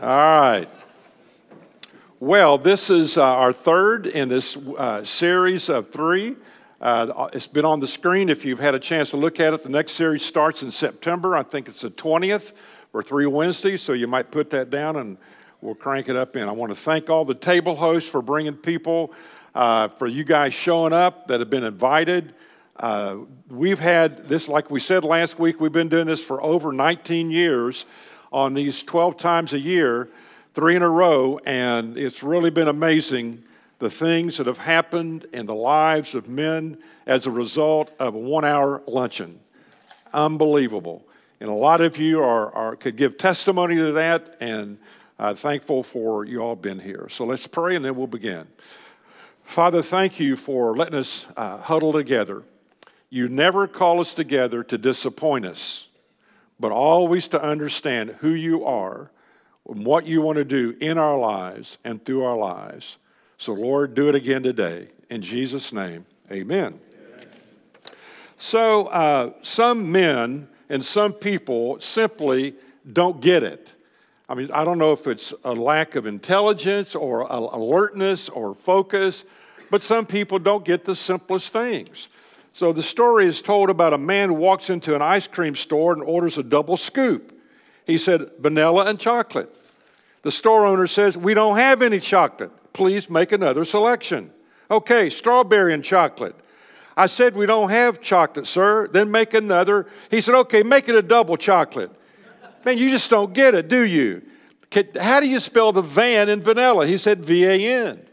All right. Well, this is uh, our third in this uh, series of three. Uh, it's been on the screen if you've had a chance to look at it. The next series starts in September. I think it's the 20th or three Wednesdays, so you might put that down and we'll crank it up in. I want to thank all the table hosts for bringing people, uh, for you guys showing up that have been invited. Uh, we've had this, like we said last week, we've been doing this for over 19 years on these 12 times a year three in a row, and it's really been amazing the things that have happened in the lives of men as a result of a one hour luncheon. Unbelievable. And a lot of you are, are could give testimony to that, and uh, thankful for you all being here. So let's pray and then we'll begin. Father, thank you for letting us uh, huddle together. You never call us together to disappoint us, but always to understand who you are and what you want to do in our lives and through our lives. So, Lord, do it again today. In Jesus' name, amen. amen. So, uh, some men and some people simply don't get it. I mean, I don't know if it's a lack of intelligence or alertness or focus, but some people don't get the simplest things. So the story is told about a man who walks into an ice cream store and orders a double scoop. He said, vanilla and chocolate. The store owner says, We don't have any chocolate. Please make another selection. Okay, strawberry and chocolate. I said, We don't have chocolate, sir. Then make another. He said, Okay, make it a double chocolate. Man, you just don't get it, do you? How do you spell the van in vanilla? He said, V A N.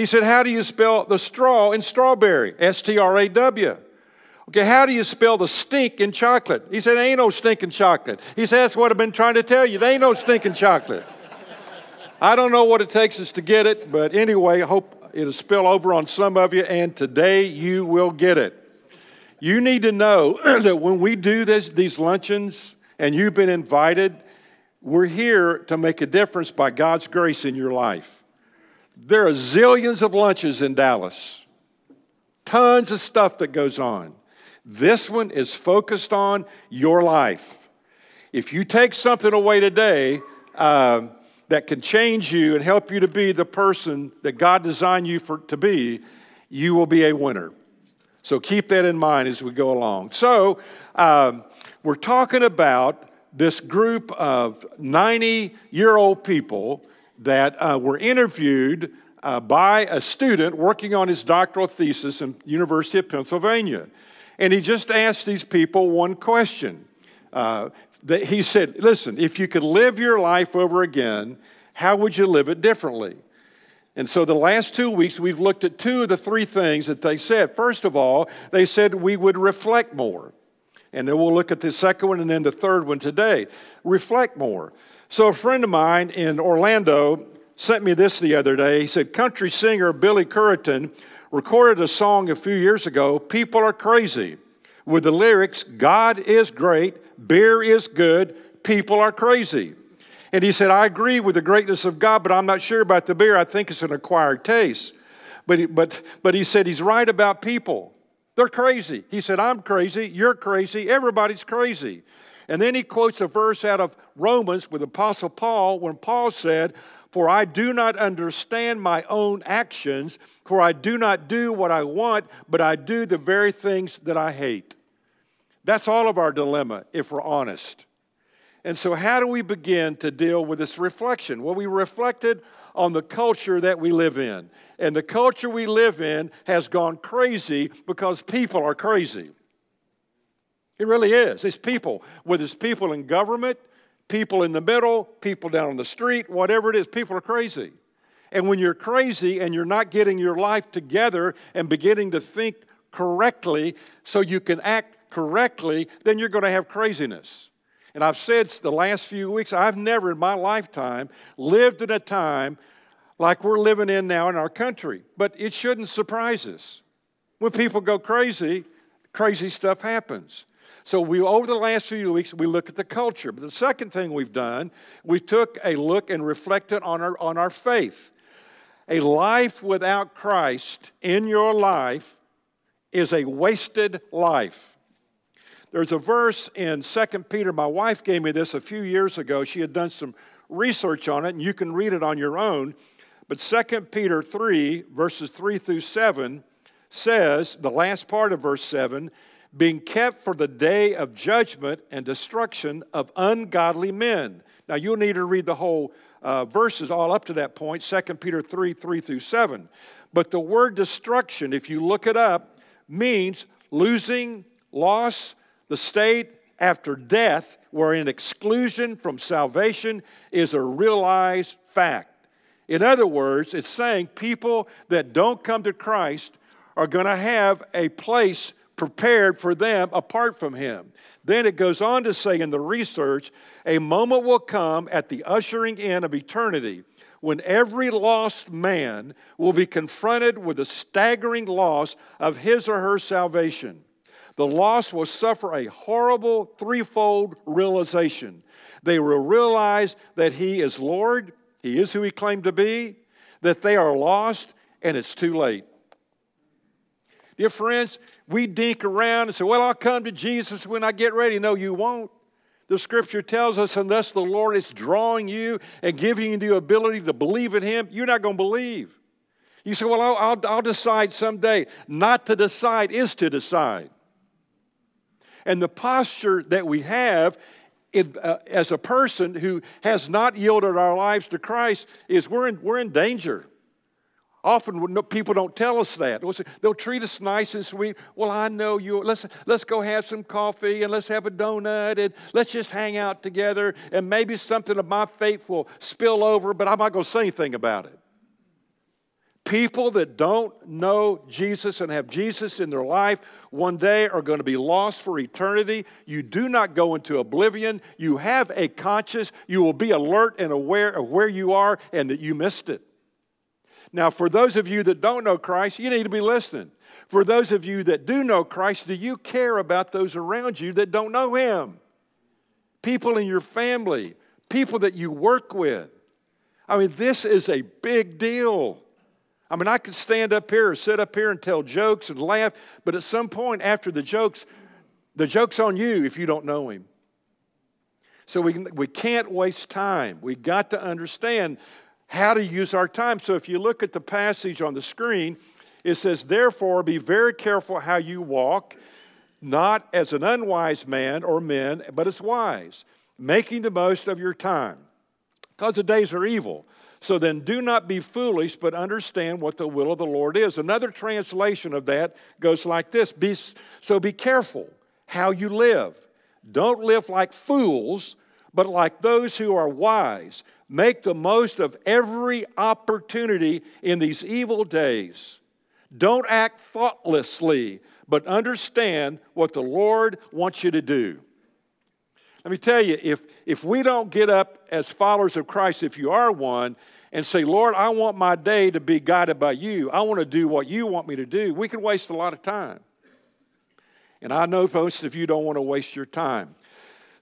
He said, How do you spell the straw in strawberry? S T R A W. Okay, how do you spell the stink in chocolate? He said, Ain't no stinking chocolate. He said, That's what I've been trying to tell you. There ain't no stinking chocolate. I don't know what it takes us to get it, but anyway, I hope it'll spill over on some of you, and today you will get it. You need to know that when we do this, these luncheons and you've been invited, we're here to make a difference by God's grace in your life. There are zillions of lunches in Dallas, tons of stuff that goes on. This one is focused on your life. If you take something away today, uh, that can change you and help you to be the person that God designed you for, to be, you will be a winner. So keep that in mind as we go along. So, um, we're talking about this group of 90 year old people that uh, were interviewed uh, by a student working on his doctoral thesis in University of Pennsylvania. And he just asked these people one question. Uh, that he said, Listen, if you could live your life over again, how would you live it differently? And so the last two weeks, we've looked at two of the three things that they said. First of all, they said we would reflect more. And then we'll look at the second one and then the third one today. Reflect more. So a friend of mine in Orlando sent me this the other day. He said, Country singer Billy Currington recorded a song a few years ago, People Are Crazy, with the lyrics, God is great, Beer is good, people are crazy. And he said, I agree with the greatness of God, but I'm not sure about the beer. I think it's an acquired taste. But, but, but he said he's right about people. They're crazy. He said, I'm crazy, you're crazy, everybody's crazy. And then he quotes a verse out of Romans with Apostle Paul when Paul said, For I do not understand my own actions, for I do not do what I want, but I do the very things that I hate. That's all of our dilemma, if we're honest. And so, how do we begin to deal with this reflection? Well, we reflected on the culture that we live in. And the culture we live in has gone crazy because people are crazy. It really is. It's people, whether it's people in government, people in the middle, people down on the street, whatever it is, people are crazy. And when you're crazy and you're not getting your life together and beginning to think correctly so you can act correctly, then you're going to have craziness. And I've said the last few weeks, I've never in my lifetime lived in a time like we're living in now in our country. But it shouldn't surprise us. When people go crazy, crazy stuff happens. So we over the last few weeks we look at the culture. But the second thing we've done, we took a look and reflected on our on our faith. A life without Christ in your life is a wasted life. There's a verse in 2 Peter. My wife gave me this a few years ago. She had done some research on it, and you can read it on your own. But 2 Peter 3, verses 3 through 7, says, the last part of verse 7, being kept for the day of judgment and destruction of ungodly men. Now, you'll need to read the whole uh, verses all up to that point 2 Peter 3 3 through 7. But the word destruction, if you look it up, means losing, loss, the state after death, wherein exclusion from salvation is a realized fact. In other words, it's saying people that don't come to Christ are going to have a place prepared for them apart from Him. Then it goes on to say in the research, a moment will come at the ushering in of eternity when every lost man will be confronted with the staggering loss of his or her salvation. The lost will suffer a horrible threefold realization. They will realize that He is Lord, He is who He claimed to be, that they are lost, and it's too late. Dear friends, we dink around and say, Well, I'll come to Jesus when I get ready. No, you won't. The scripture tells us, unless the Lord is drawing you and giving you the ability to believe in Him, you're not going to believe. You say, Well, I'll, I'll, I'll decide someday. Not to decide is to decide. And the posture that we have uh, as a person who has not yielded our lives to Christ is we're in, we're in danger. Often people don't tell us that. They'll treat us nice and sweet. Well, I know you. Let's, let's go have some coffee and let's have a donut and let's just hang out together and maybe something of my faith will spill over, but I'm not going to say anything about it. People that don't know Jesus and have Jesus in their life one day are going to be lost for eternity. You do not go into oblivion. You have a conscience. You will be alert and aware of where you are and that you missed it. Now, for those of you that don't know Christ, you need to be listening. For those of you that do know Christ, do you care about those around you that don't know Him? People in your family, people that you work with. I mean, this is a big deal. I mean, I could stand up here or sit up here and tell jokes and laugh, but at some point after the jokes, the joke's on you if you don't know Him. So we, we can't waste time. We got to understand how to use our time. So if you look at the passage on the screen, it says, Therefore, be very careful how you walk, not as an unwise man or men, but as wise, making the most of your time, because the days are evil. So then do not be foolish, but understand what the will of the Lord is. Another translation of that goes like this be, So be careful how you live. Don't live like fools, but like those who are wise. Make the most of every opportunity in these evil days. Don't act thoughtlessly, but understand what the Lord wants you to do. Let me tell you, if, if we don't get up as followers of Christ, if you are one, and say, Lord, I want my day to be guided by you, I want to do what you want me to do, we can waste a lot of time. And I know most of you don't want to waste your time.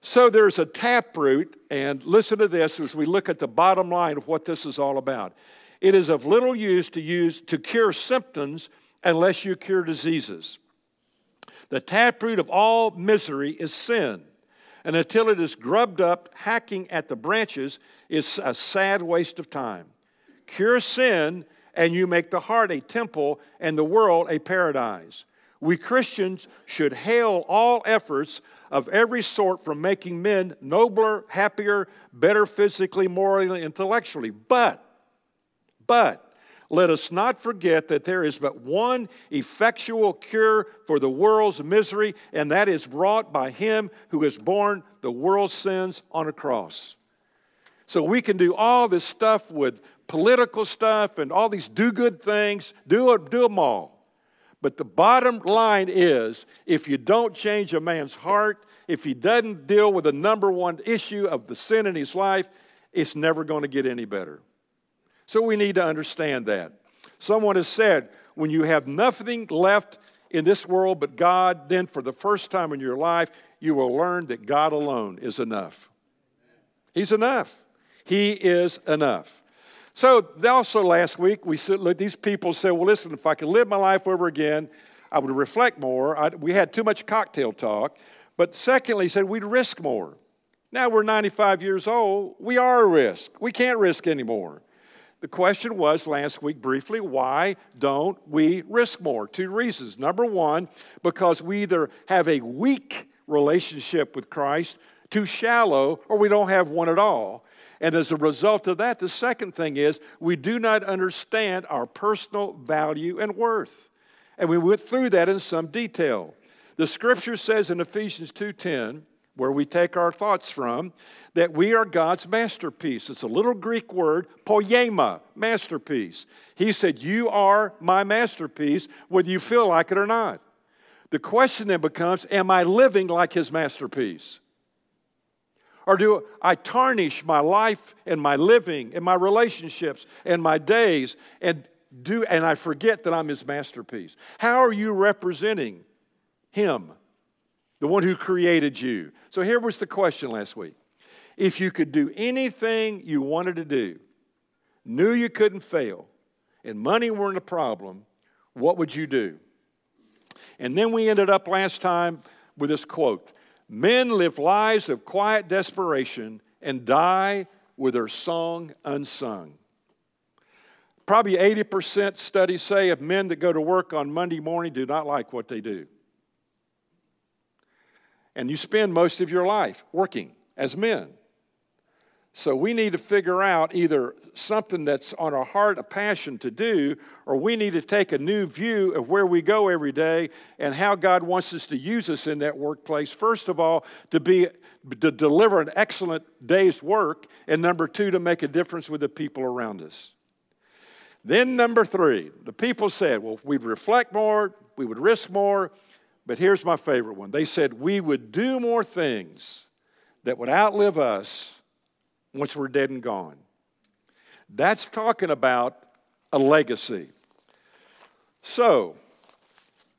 So there's a taproot, and listen to this as we look at the bottom line of what this is all about. It is of little use to use to cure symptoms unless you cure diseases. The taproot of all misery is sin, and until it is grubbed up, hacking at the branches is a sad waste of time. Cure sin, and you make the heart a temple and the world a paradise. We Christians should hail all efforts of every sort from making men nobler, happier, better physically, morally, and intellectually. But, but, let us not forget that there is but one effectual cure for the world's misery, and that is brought by Him who has borne the world's sins on a cross. So we can do all this stuff with political stuff and all these do good things, do, do them all. But the bottom line is if you don't change a man's heart, if he doesn't deal with the number one issue of the sin in his life, it's never going to get any better. So we need to understand that. Someone has said, when you have nothing left in this world but God, then for the first time in your life, you will learn that God alone is enough. He's enough. He is enough. So also last week, we said, these people said, well, listen, if I could live my life over again, I would reflect more. I, we had too much cocktail talk. But secondly, said we'd risk more. Now we're 95 years old. We are a risk. We can't risk anymore. The question was last week briefly why don't we risk more? Two reasons. Number one, because we either have a weak relationship with Christ, too shallow, or we don't have one at all. And as a result of that, the second thing is we do not understand our personal value and worth. And we went through that in some detail. The scripture says in Ephesians 2:10, where we take our thoughts from, that we are God's masterpiece. It's a little Greek word, poiema, masterpiece. He said, You are my masterpiece, whether you feel like it or not. The question then becomes Am I living like his masterpiece? Or do I tarnish my life and my living and my relationships and my days and do and I forget that I'm his masterpiece? How are you representing him, the one who created you? So here was the question last week. If you could do anything you wanted to do, knew you couldn't fail, and money weren't a problem, what would you do? And then we ended up last time with this quote Men live lives of quiet desperation and die with their song unsung. Probably 80% studies say of men that go to work on Monday morning do not like what they do. And you spend most of your life working as men. So we need to figure out either something that's on our heart, a passion to do, or we need to take a new view of where we go every day and how God wants us to use us in that workplace. First of all, to be to deliver an excellent day's work, and number two, to make a difference with the people around us. Then number three, the people said, well, we'd reflect more, we would risk more. But here's my favorite one. They said we would do more things that would outlive us once we're dead and gone. That's talking about a legacy. So,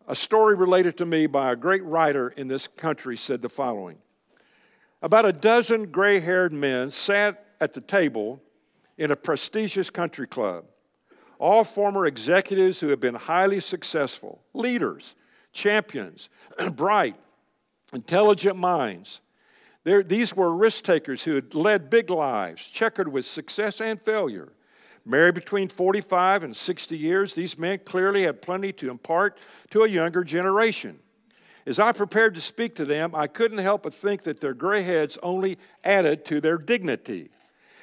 a story related to me by a great writer in this country said the following About a dozen gray haired men sat at the table in a prestigious country club, all former executives who have been highly successful, leaders, champions, bright, intelligent minds these were risk takers who had led big lives, checkered with success and failure. Married between 45 and 60 years, these men clearly had plenty to impart to a younger generation. As I prepared to speak to them, I couldn't help but think that their gray heads only added to their dignity.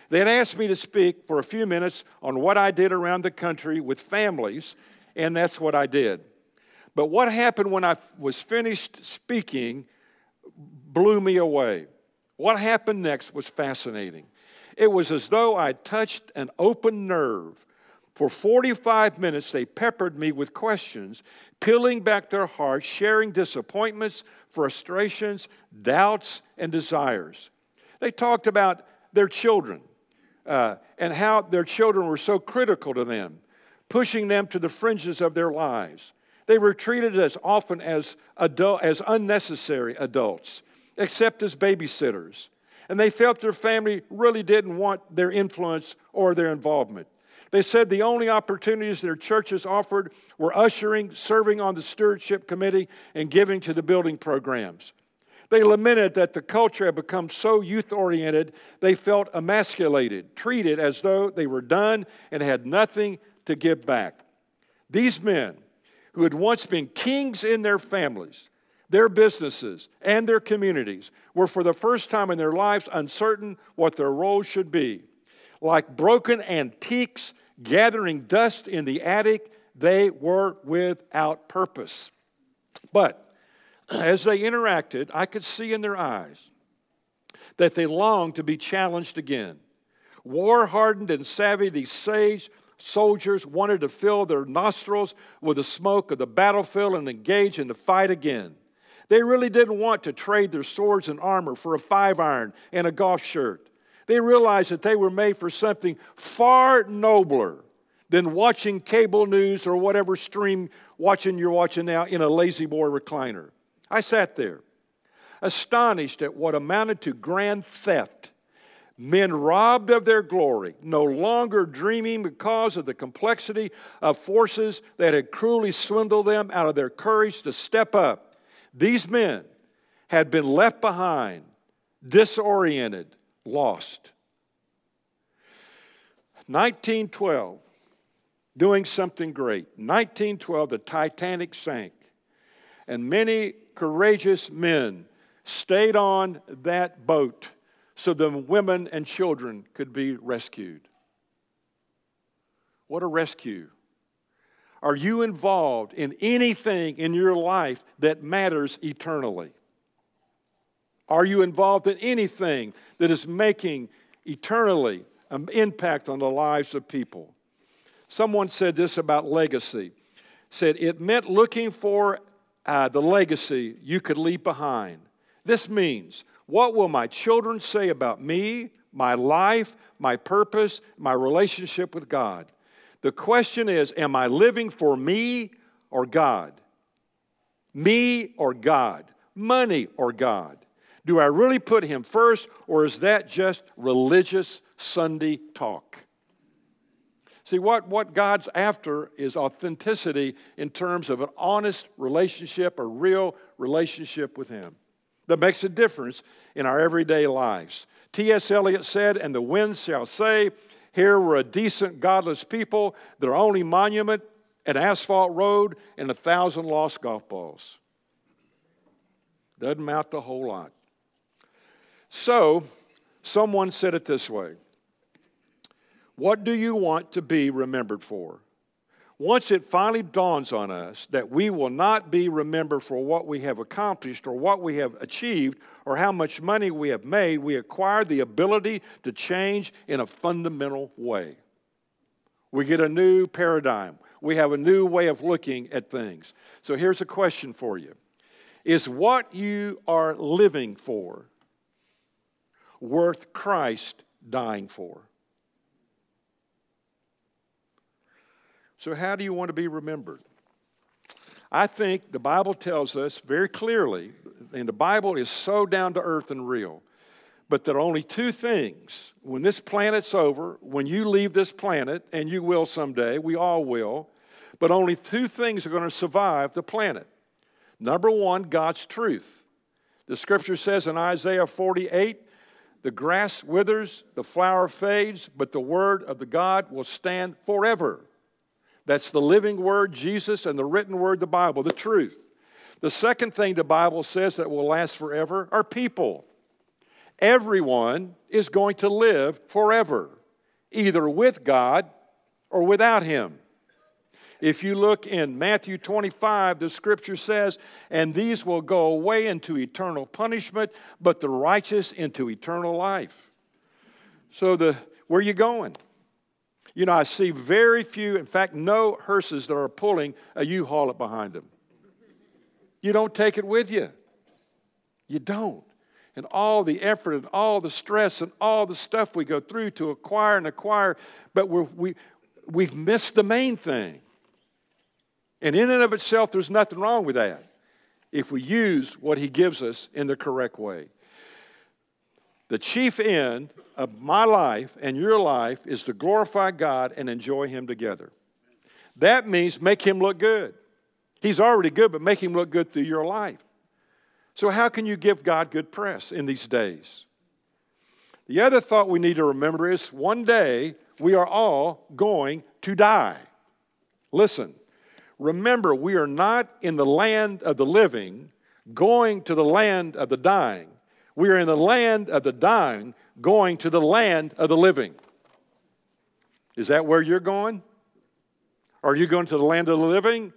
They had asked me to speak for a few minutes on what I did around the country with families, and that's what I did. But what happened when I was finished speaking blew me away. What happened next was fascinating. It was as though I touched an open nerve. For 45 minutes, they peppered me with questions, peeling back their hearts, sharing disappointments, frustrations, doubts, and desires. They talked about their children uh, and how their children were so critical to them, pushing them to the fringes of their lives. They were treated as often as, adult, as unnecessary adults except as babysitters. And they felt their family really didn't want their influence or their involvement. They said the only opportunities their churches offered were ushering, serving on the stewardship committee, and giving to the building programs. They lamented that the culture had become so youth oriented, they felt emasculated, treated as though they were done and had nothing to give back. These men, who had once been kings in their families, their businesses, and their communities were for the first time in their lives uncertain what their roles should be. Like broken antiques gathering dust in the attic, they were without purpose. But as they interacted, I could see in their eyes that they longed to be challenged again. War hardened and savvy, these sage soldiers wanted to fill their nostrils with the smoke of the battlefield and engage in the fight again. They really didn't want to trade their swords and armor for a five iron and a golf shirt. They realized that they were made for something far nobler than watching cable news or whatever stream watching you're watching now in a La-Z-Boy recliner. I sat there, astonished at what amounted to grand theft. Men robbed of their glory, no longer dreaming because of the complexity of forces that had cruelly swindled them out of their courage to step up these men had been left behind, disoriented, lost. 1912, doing something great. 1912, the Titanic sank, and many courageous men stayed on that boat so the women and children could be rescued. What a rescue! Are you involved in anything in your life that matters eternally? Are you involved in anything that is making eternally an impact on the lives of people? Someone said this about legacy. Said it meant looking for uh, the legacy you could leave behind. This means what will my children say about me, my life, my purpose, my relationship with God? The question is Am I living for me or God? Me or God? Money or God? Do I really put Him first, or is that just religious Sunday talk? See, what, what God's after is authenticity in terms of an honest relationship, a real relationship with Him that makes a difference in our everyday lives. T.S. Eliot said, And the winds shall say, Here were a decent, godless people, their only monument, an asphalt road, and a thousand lost golf balls. Doesn't amount to a whole lot. So, someone said it this way What do you want to be remembered for? Once it finally dawns on us that we will not be remembered for what we have accomplished or what we have achieved or how much money we have made, we acquire the ability to change in a fundamental way. We get a new paradigm. We have a new way of looking at things. So here's a question for you Is what you are living for worth Christ dying for? So, how do you want to be remembered? I think the Bible tells us very clearly, and the Bible is so down to earth and real, but there are only two things. When this planet's over, when you leave this planet, and you will someday, we all will, but only two things are going to survive the planet. Number one, God's truth. The scripture says in Isaiah 48 the grass withers, the flower fades, but the word of the God will stand forever. That's the living word, Jesus, and the written word, the Bible, the truth. The second thing the Bible says that will last forever are people. Everyone is going to live forever, either with God or without Him. If you look in Matthew 25, the scripture says, And these will go away into eternal punishment, but the righteous into eternal life. So, the, where are you going? You know, I see very few, in fact, no hearses that are pulling a U haul it behind them. You don't take it with you. You don't. And all the effort and all the stress and all the stuff we go through to acquire and acquire, but we're, we, we've missed the main thing. And in and of itself, there's nothing wrong with that if we use what He gives us in the correct way. The chief end of my life and your life is to glorify God and enjoy Him together. That means make Him look good. He's already good, but make Him look good through your life. So, how can you give God good press in these days? The other thought we need to remember is one day we are all going to die. Listen, remember, we are not in the land of the living, going to the land of the dying. We are in the land of the dying, going to the land of the living. Is that where you're going? Are you going to the land of the living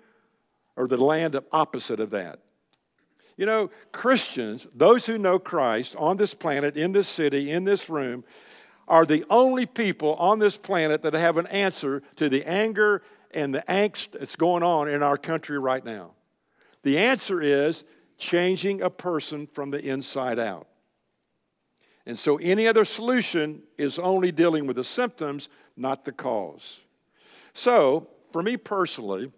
or the land opposite of that? You know, Christians, those who know Christ on this planet, in this city, in this room, are the only people on this planet that have an answer to the anger and the angst that's going on in our country right now. The answer is changing a person from the inside out. And so any other solution is only dealing with the symptoms, not the cause. So, for me personally,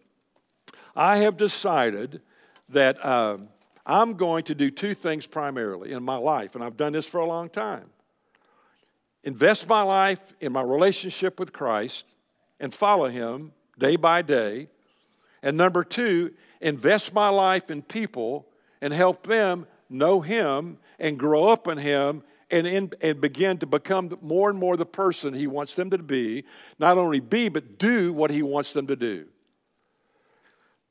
I have decided that uh, I'm going to do two things primarily in my life, and I've done this for a long time invest my life in my relationship with Christ and follow Him day by day. And number two, invest my life in people and help them know Him and grow up in Him and, in, and begin to become more and more the person He wants them to be, not only be, but do what He wants them to do.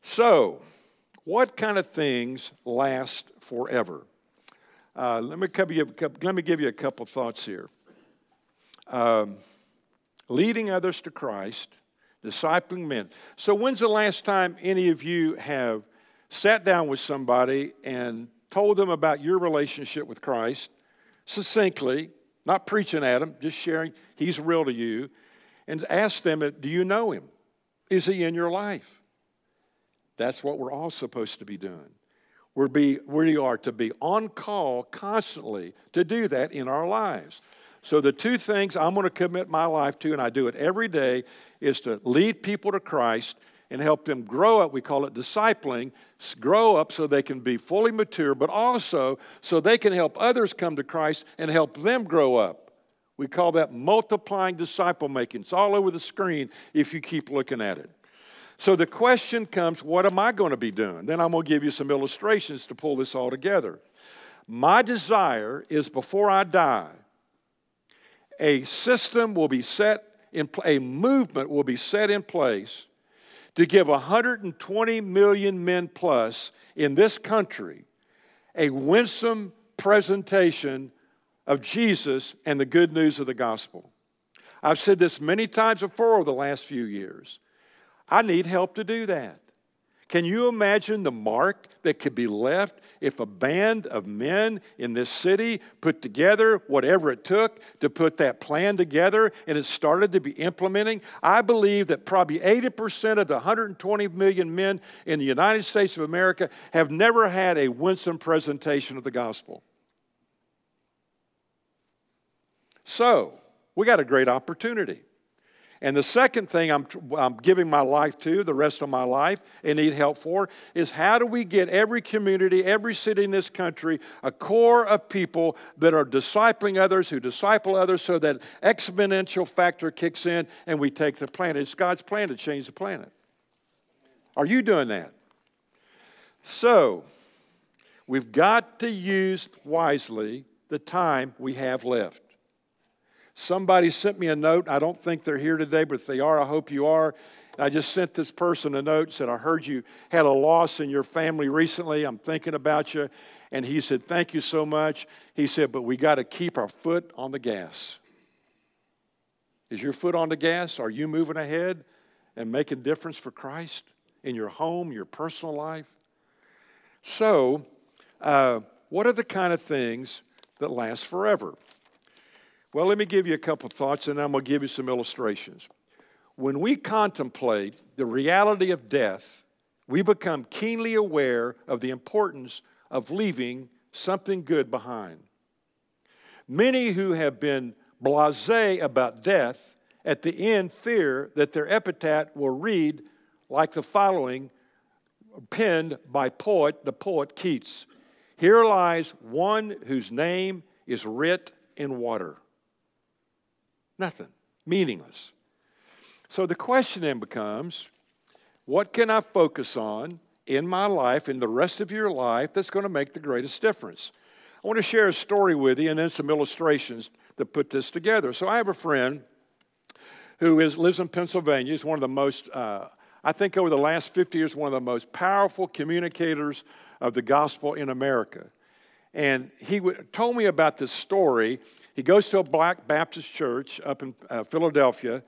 So, what kind of things last forever? Uh, let, me you, let me give you a couple thoughts here. Um, leading others to Christ, discipling men. So, when's the last time any of you have sat down with somebody and told them about your relationship with Christ succinctly, not preaching at them, just sharing He's real to you, and ask them, uh, Do you know Him? Is He in your life? That's what we're all supposed to be doing. We're be, we are to be on call constantly to do that in our lives. So, the two things I'm going to commit my life to, and I do it every day, is to lead people to Christ and help them grow up. We call it discipling, grow up so they can be fully mature, but also so they can help others come to Christ and help them grow up. We call that multiplying disciple making. It's all over the screen if you keep looking at it. So the question comes what am I going to be doing? Then I'm going to give you some illustrations to pull this all together. My desire is before I die, a system will be set in a movement will be set in place to give 120 million men plus in this country a winsome presentation of Jesus and the good news of the gospel. I've said this many times before over the last few years. I need help to do that. Can you imagine the mark that could be left if a band of men in this city put together whatever it took to put that plan together and it started to be implementing? I believe that probably 80% of the 120 million men in the United States of America have never had a winsome presentation of the gospel. So, we got a great opportunity. And the second thing I'm, I'm giving my life to, the rest of my life, and need help for, is how do we get every community, every city in this country, a core of people that are discipling others, who disciple others, so that exponential factor kicks in and we take the planet. It's God's plan to change the planet. Are you doing that? So, we've got to use wisely the time we have left. Somebody sent me a note. I don't think they're here today, but if they are, I hope you are. I just sent this person a note, said, I heard you had a loss in your family recently. I'm thinking about you. And he said, Thank you so much. He said, But we got to keep our foot on the gas. Is your foot on the gas? Are you moving ahead and making difference for Christ in your home, your personal life? So, uh, what are the kind of things that last forever? Well, let me give you a couple thoughts and I'm going to give you some illustrations. When we contemplate the reality of death, we become keenly aware of the importance of leaving something good behind. Many who have been blase about death at the end fear that their epitaph will read like the following, penned by poet, the poet Keats. Here lies one whose name is writ in water. Nothing. Meaningless. So the question then becomes what can I focus on in my life in the rest of your life that's going to make the greatest difference? I want to share a story with you and then some illustrations that put this together. So I have a friend who is, lives in Pennsylvania. He's one of the most, uh, I think over the last 50 years, one of the most powerful communicators of the gospel in America. And he w- told me about this story he goes to a black Baptist church up in uh, Philadelphia,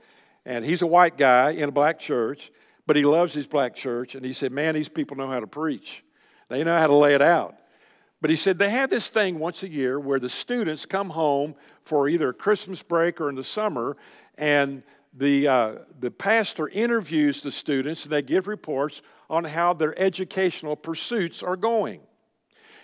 and he's a white guy in a black church, but he loves his black church. And he said, Man, these people know how to preach, they know how to lay it out. But he said they have this thing once a year where the students come home for either Christmas break or in the summer, and the, uh, the pastor interviews the students and they give reports on how their educational pursuits are going.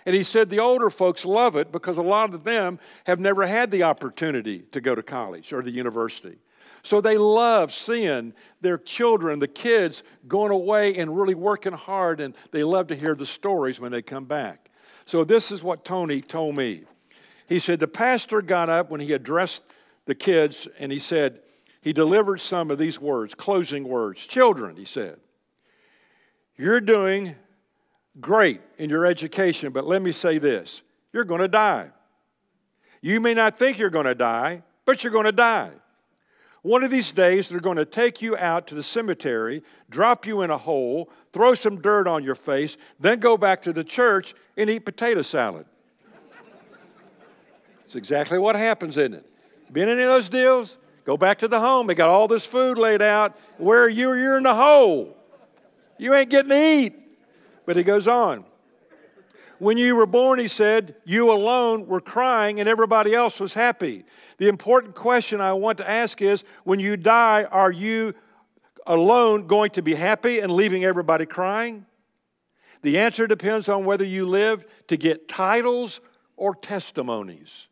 And he said the older folks love it because a lot of them have never had the opportunity to go to college or the university. So they love seeing their children, the kids, going away and really working hard, and they love to hear the stories when they come back. So this is what Tony told me. He said the pastor got up when he addressed the kids and he said, he delivered some of these words, closing words. Children, he said, you're doing great in your education, but let me say this You're going to die. You may not think you're going to die, but you're going to die. One of these days, they're going to take you out to the cemetery, drop you in a hole, throw some dirt on your face, then go back to the church and eat potato salad. It's exactly what happens, isn't it? Been any of those deals? Go back to the home. They got all this food laid out. Where you? You're in the hole. You ain't getting to eat. But he goes on. When you were born, he said, you alone were crying and everybody else was happy. The important question I want to ask is when you die, are you alone going to be happy and leaving everybody crying? The answer depends on whether you live to get titles or testimonies.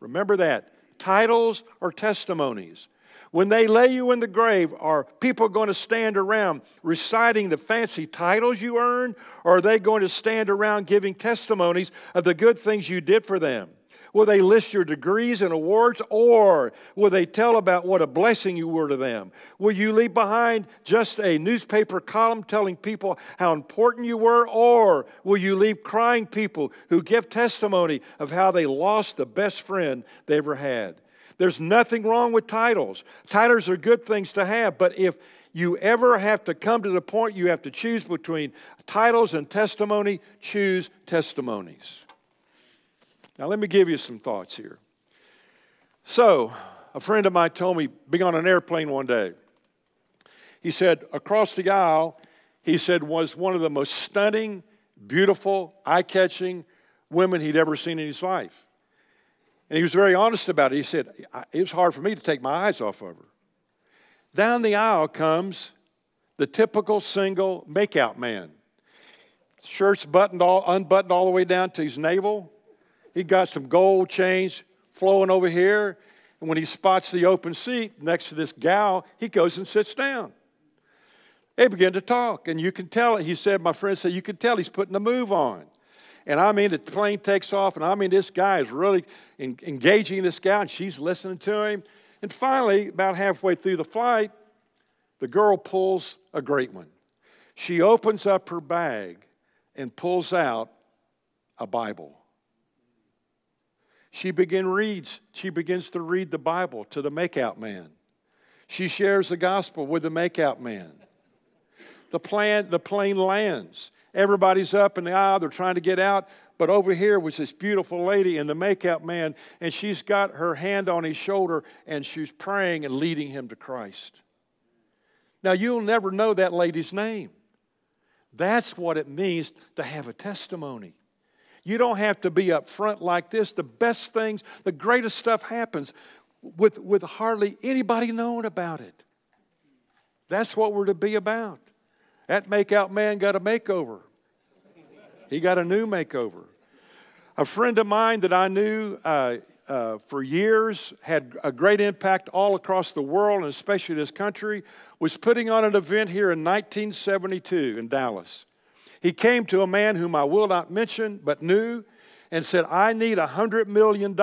Remember that titles or testimonies. When they lay you in the grave, are people going to stand around reciting the fancy titles you earned, or are they going to stand around giving testimonies of the good things you did for them? Will they list your degrees and awards, or will they tell about what a blessing you were to them? Will you leave behind just a newspaper column telling people how important you were, or will you leave crying people who give testimony of how they lost the best friend they ever had? There's nothing wrong with titles. Titles are good things to have, but if you ever have to come to the point you have to choose between titles and testimony, choose testimonies. Now, let me give you some thoughts here. So, a friend of mine told me, being on an airplane one day, he said, across the aisle, he said, was one of the most stunning, beautiful, eye catching women he'd ever seen in his life. And he was very honest about it. He said, It was hard for me to take my eyes off of her. Down the aisle comes the typical single makeout man. Shirt's buttoned all, unbuttoned all the way down to his navel. He got some gold chains flowing over here. And when he spots the open seat next to this gal, he goes and sits down. They begin to talk, and you can tell it. He said, My friend said, you can tell he's putting a move on. And I mean, the plane takes off, and I mean, this guy is really engaging this gal, and she's listening to him. And finally, about halfway through the flight, the girl pulls a great one. She opens up her bag and pulls out a Bible. She begin reads, she begins to read the Bible to the makeout man. She shares the gospel with the makeout man. The, plan, the plane lands. Everybody's up in the aisle, they're trying to get out. But over here was this beautiful lady and the makeup man, and she's got her hand on his shoulder and she's praying and leading him to Christ. Now, you'll never know that lady's name. That's what it means to have a testimony. You don't have to be up front like this. The best things, the greatest stuff happens with, with hardly anybody knowing about it. That's what we're to be about. That makeout man got a makeover. He got a new makeover. A friend of mine that I knew uh, uh, for years, had a great impact all across the world, and especially this country, was putting on an event here in 1972 in Dallas. He came to a man whom I will not mention, but knew, and said, I need $100 million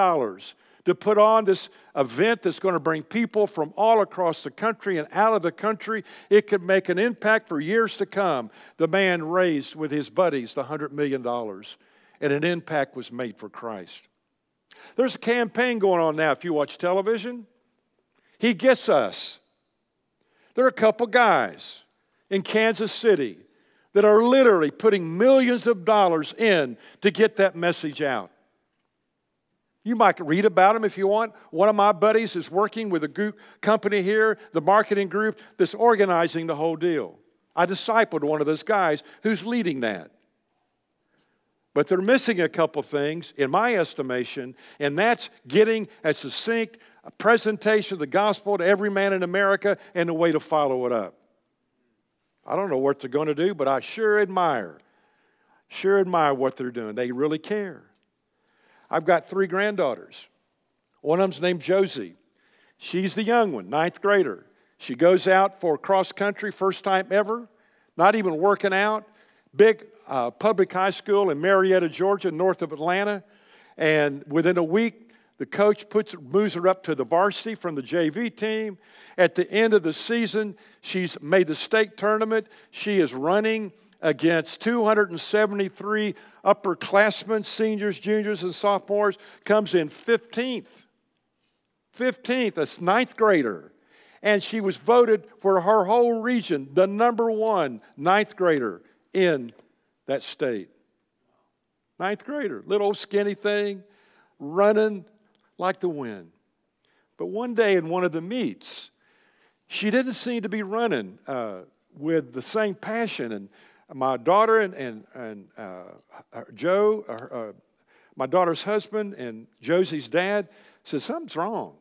to put on this event that's going to bring people from all across the country and out of the country. It could make an impact for years to come. The man raised with his buddies the $100 million, and an impact was made for Christ. There's a campaign going on now if you watch television. He gets us. There are a couple guys in Kansas City that are literally putting millions of dollars in to get that message out. You might read about them if you want. One of my buddies is working with a group company here, the marketing group that's organizing the whole deal. I discipled one of those guys who's leading that. But they're missing a couple things, in my estimation, and that's getting a succinct presentation of the gospel to every man in America and a way to follow it up. I don't know what they're going to do, but I sure admire, sure admire what they're doing. They really care. I've got three granddaughters. One of them's named Josie. She's the young one, ninth grader. She goes out for cross country, first time ever, not even working out. Big uh, public high school in Marietta, Georgia, north of Atlanta. And within a week, the coach puts, moves her up to the varsity from the JV team. At the end of the season, she's made the state tournament. She is running against 273 upperclassmen, seniors, juniors, and sophomores, comes in 15th. 15th, a ninth grader. And she was voted for her whole region the number one ninth grader in that state. Ninth grader, little skinny thing, running like the wind. But one day in one of the meets, she didn't seem to be running uh, with the same passion. And my daughter and, and, and uh, Joe, uh, my daughter's husband, and Josie's dad said, Something's wrong.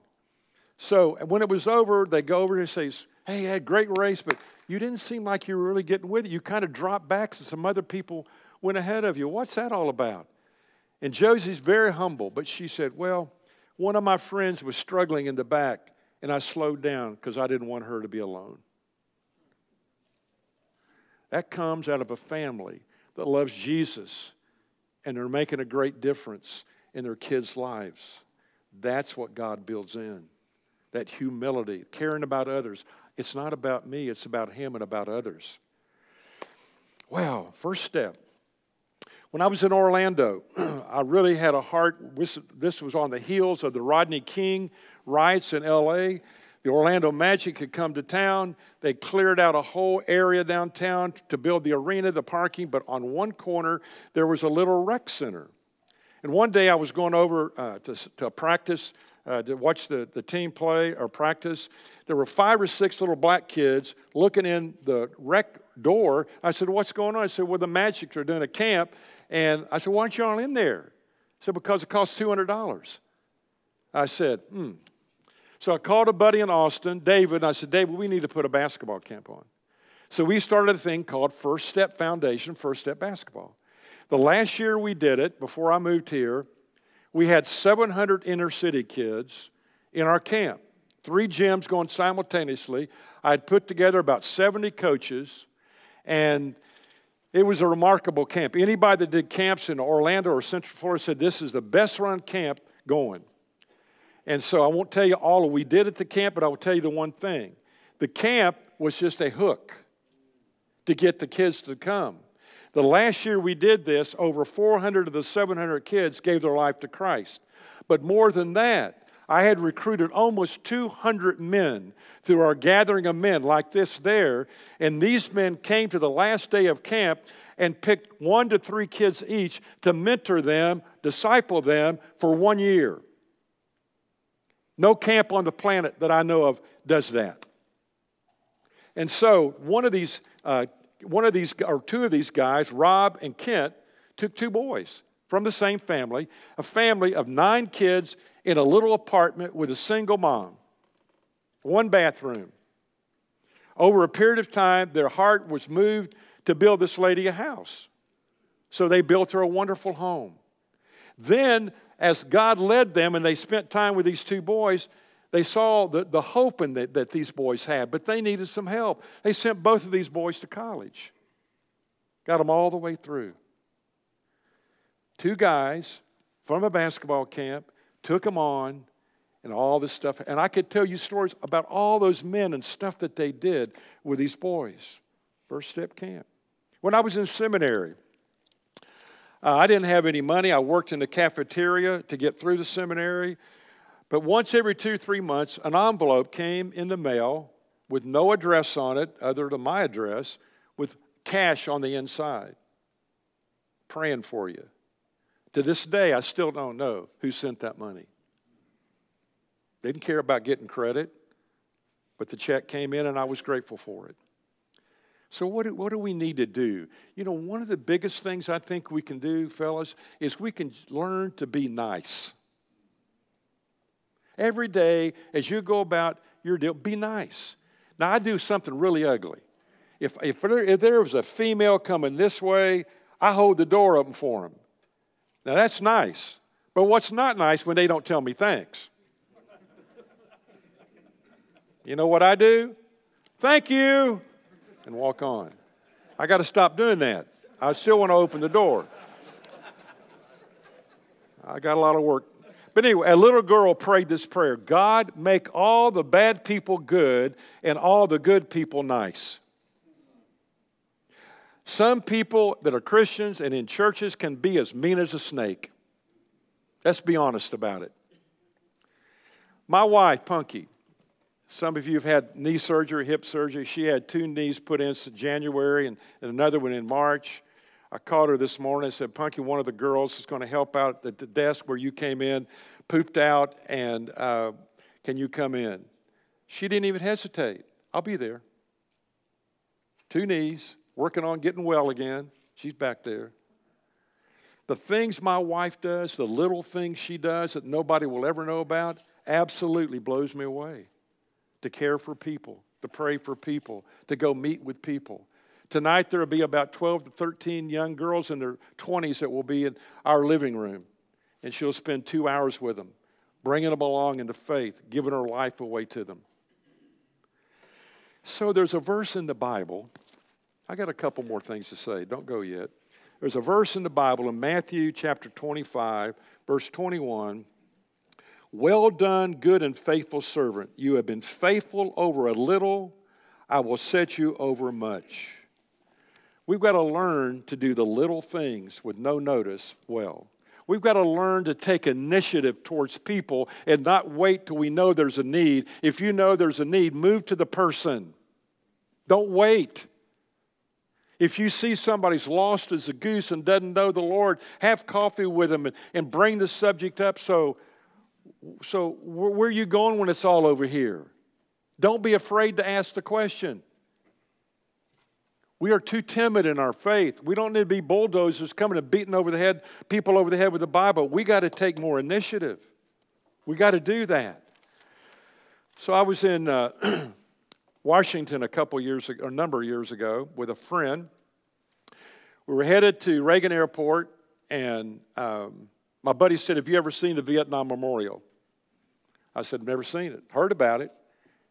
So when it was over, they go over and say, Hey, had great race, but you didn't seem like you were really getting with it. You kind of dropped back, so some other people went ahead of you. What's that all about? And Josie's very humble, but she said, Well, one of my friends was struggling in the back, and I slowed down because I didn't want her to be alone. That comes out of a family that loves Jesus and they're making a great difference in their kids' lives. That's what God builds in that humility, caring about others. It's not about me, it's about Him and about others. Wow, first step when I was in Orlando, I really had a heart. This was on the heels of the Rodney King riots in LA. The Orlando Magic had come to town. They cleared out a whole area downtown to build the arena, the parking, but on one corner, there was a little rec center. And one day I was going over uh, to, to practice, uh, to watch the, the team play or practice. There were five or six little black kids looking in the rec door. I said, What's going on? I said, Well, the Magic are doing a camp and I said, Why aren't you all in there? He said, Because it costs $200. I said, Hmm. So I called a buddy in Austin, David, and I said, David, we need to put a basketball camp on. So we started a thing called First Step Foundation, First Step Basketball. The last year we did it, before I moved here, we had 700 inner city kids in our camp. Three gyms going simultaneously. I had put together about 70 coaches, and it was a remarkable camp. Anybody that did camps in Orlando or Central Florida said this is the best run camp going. And so I won't tell you all that we did at the camp, but I will tell you the one thing. The camp was just a hook to get the kids to come. The last year we did this, over 400 of the 700 kids gave their life to Christ. But more than that, I had recruited almost 200 men through our gathering of men like this there. And these men came to the last day of camp and picked one to three kids each to mentor them, disciple them for one year. No camp on the planet that I know of does that. And so one of these, uh, one of these, or two of these guys, Rob and Kent, took two boys from the same family, a family of nine kids in a little apartment with a single mom, one bathroom. Over a period of time, their heart was moved to build this lady a house. So they built her a wonderful home. Then, as God led them and they spent time with these two boys, they saw the, the hope in that, that these boys had, but they needed some help. They sent both of these boys to college, got them all the way through. Two guys from a basketball camp took them on, and all this stuff. And I could tell you stories about all those men and stuff that they did with these boys. First Step Camp. When I was in seminary, uh, I didn't have any money. I worked in the cafeteria to get through the seminary. But once every two, three months, an envelope came in the mail with no address on it other than my address, with cash on the inside. Praying for you. To this day, I still don't know who sent that money. Didn't care about getting credit, but the check came in and I was grateful for it. So, what do, what do we need to do? You know, one of the biggest things I think we can do, fellas, is we can learn to be nice. Every day, as you go about your deal, be nice. Now, I do something really ugly. If, if, there, if there was a female coming this way, I hold the door open for them. Now that's nice. But what's not nice when they don't tell me thanks? You know what I do? Thank you, and walk on. I got to stop doing that. I still want to open the door. I got a lot of work. But anyway, a little girl prayed this prayer God, make all the bad people good and all the good people nice. Some people that are Christians and in churches can be as mean as a snake. Let's be honest about it. My wife, Punky, some of you have had knee surgery, hip surgery. She had two knees put in January and, and another one in March. I called her this morning and said, Punky, one of the girls is going to help out at the desk where you came in, pooped out, and uh, can you come in? She didn't even hesitate. I'll be there. Two knees, working on getting well again. She's back there. The things my wife does, the little things she does that nobody will ever know about, absolutely blows me away. To care for people, to pray for people, to go meet with people. Tonight, there will be about 12 to 13 young girls in their 20s that will be in our living room. And she'll spend two hours with them, bringing them along into faith, giving her life away to them. So there's a verse in the Bible. I got a couple more things to say. Don't go yet. There's a verse in the Bible in Matthew chapter 25, verse 21. Well done, good and faithful servant. You have been faithful over a little, I will set you over much. We've got to learn to do the little things with no notice well. We've got to learn to take initiative towards people and not wait till we know there's a need. If you know there's a need, move to the person. Don't wait. If you see somebody's lost as a goose and doesn't know the Lord, have coffee with them and, and bring the subject up. So, so where are you going when it's all over here? Don't be afraid to ask the question. We are too timid in our faith. We don't need to be bulldozers coming and beating over the head, people over the head with the Bible. We got to take more initiative. We got to do that. So I was in uh, Washington a couple years ago, a number of years ago, with a friend. We were headed to Reagan Airport, and um, my buddy said, "Have you ever seen the Vietnam Memorial?" I said, "Never seen it. Heard about it."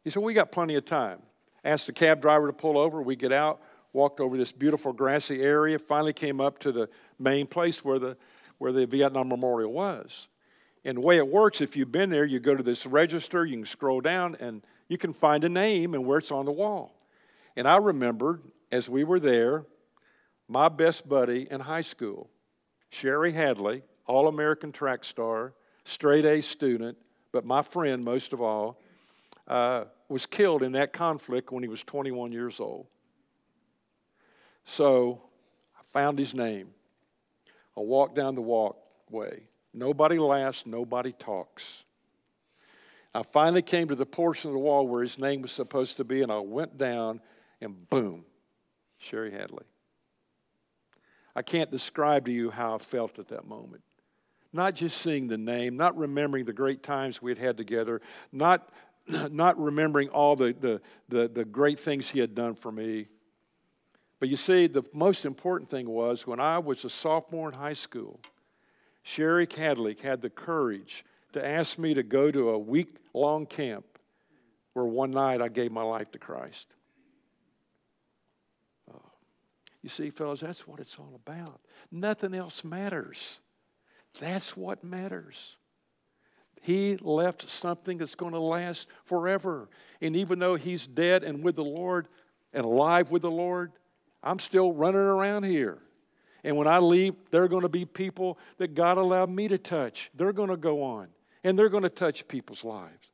He said, "We got plenty of time." Asked the cab driver to pull over. We get out walked over this beautiful grassy area, finally came up to the main place where the, where the Vietnam Memorial was. And the way it works, if you've been there, you go to this register, you can scroll down, and you can find a name and where it's on the wall. And I remembered as we were there, my best buddy in high school, Sherry Hadley, All American track star, straight A student, but my friend most of all, uh, was killed in that conflict when he was 21 years old. So I found his name. I walked down the walkway. Nobody laughs, nobody talks. I finally came to the portion of the wall where his name was supposed to be, and I went down, and boom, Sherry Hadley. I can't describe to you how I felt at that moment. Not just seeing the name, not remembering the great times we had had together, not, not remembering all the, the, the, the great things he had done for me, but you see, the most important thing was when I was a sophomore in high school, Sherry Cadlick had the courage to ask me to go to a week long camp where one night I gave my life to Christ. Oh. You see, fellas, that's what it's all about. Nothing else matters. That's what matters. He left something that's going to last forever. And even though he's dead and with the Lord and alive with the Lord, I'm still running around here. And when I leave, there are going to be people that God allowed me to touch. They're going to go on, and they're going to touch people's lives.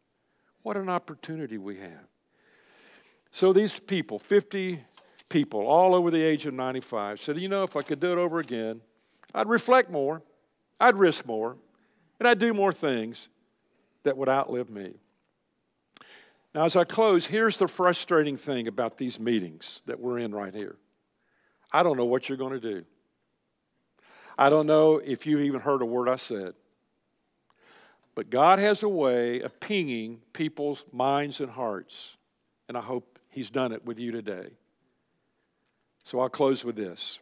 What an opportunity we have. So these people, 50 people, all over the age of 95, said, You know, if I could do it over again, I'd reflect more, I'd risk more, and I'd do more things that would outlive me. Now, as I close, here's the frustrating thing about these meetings that we're in right here. I don't know what you're going to do. I don't know if you've even heard a word I said. But God has a way of pinging people's minds and hearts. And I hope He's done it with you today. So I'll close with this.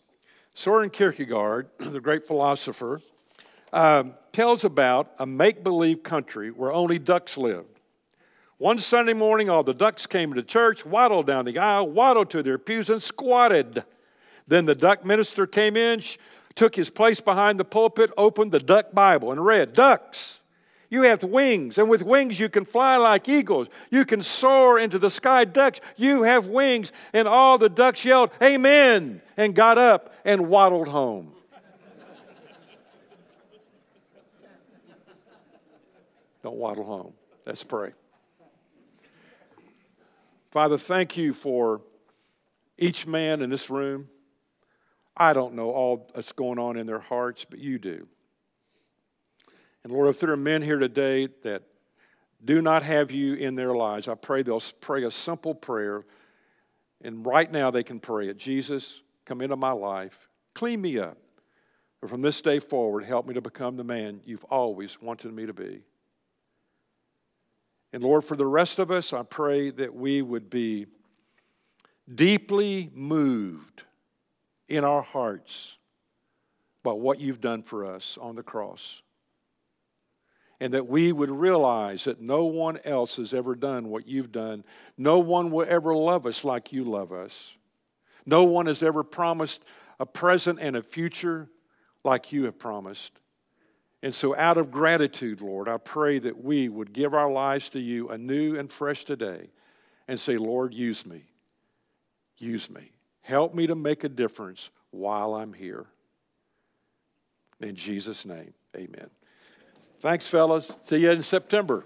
Soren Kierkegaard, the great philosopher, um, tells about a make believe country where only ducks lived. One Sunday morning, all the ducks came to church, waddled down the aisle, waddled to their pews, and squatted. Then the duck minister came in, took his place behind the pulpit, opened the duck Bible, and read, Ducks. You have wings, and with wings you can fly like eagles. You can soar into the sky. Ducks, you have wings. And all the ducks yelled, Amen, and got up and waddled home. Don't waddle home. Let's pray. Father, thank you for each man in this room. I don't know all that's going on in their hearts, but you do. And Lord, if there are men here today that do not have you in their lives, I pray they'll pray a simple prayer. And right now they can pray it Jesus, come into my life, clean me up. And from this day forward, help me to become the man you've always wanted me to be. And Lord, for the rest of us, I pray that we would be deeply moved in our hearts by what you've done for us on the cross. And that we would realize that no one else has ever done what you've done. No one will ever love us like you love us. No one has ever promised a present and a future like you have promised. And so, out of gratitude, Lord, I pray that we would give our lives to you anew and fresh today and say, Lord, use me. Use me. Help me to make a difference while I'm here. In Jesus' name, amen. Thanks, fellas. See you in September.